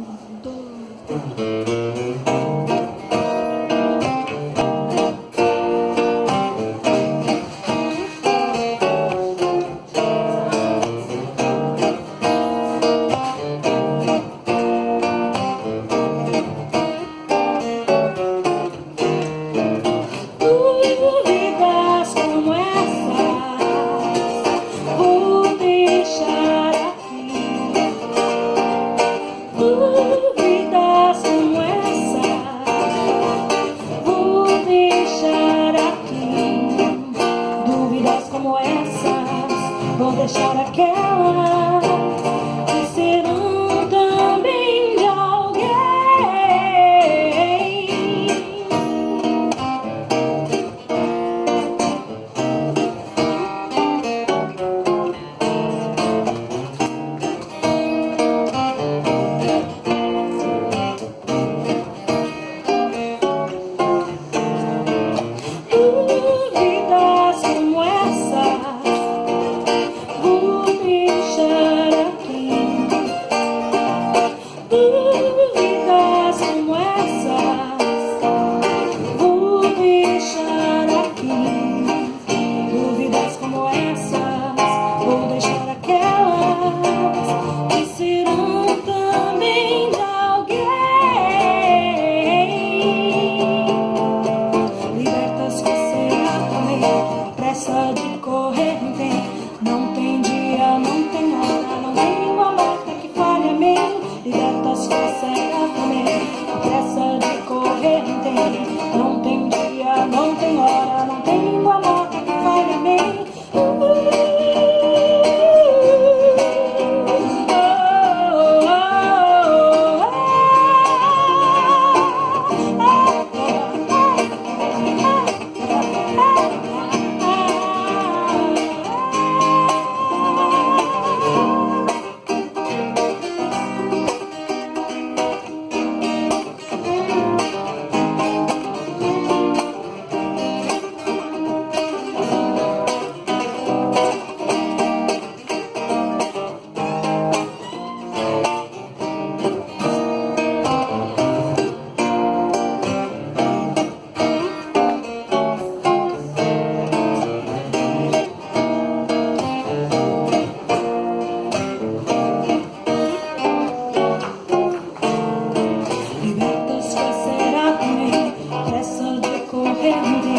Uno, dos, tres.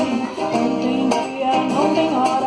Every day.